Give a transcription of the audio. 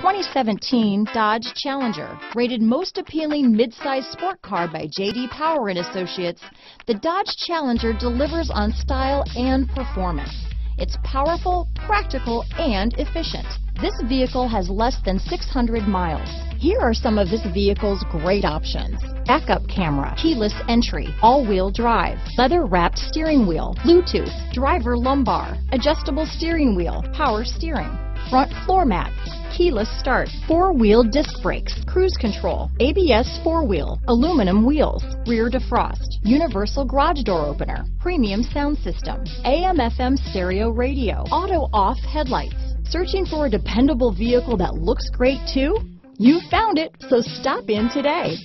2017 Dodge Challenger. Rated most appealing midsize sport car by J.D. Power and Associates, the Dodge Challenger delivers on style and performance. It's powerful, practical, and efficient. This vehicle has less than 600 miles. Here are some of this vehicle's great options. Backup camera, keyless entry, all-wheel drive, leather-wrapped steering wheel, Bluetooth, driver lumbar, adjustable steering wheel, power steering, front floor mats, keyless start, four-wheel disc brakes, cruise control, ABS four-wheel, aluminum wheels, rear defrost, universal garage door opener, premium sound system, AM FM stereo radio, auto off headlights. Searching for a dependable vehicle that looks great too? You found it, so stop in today.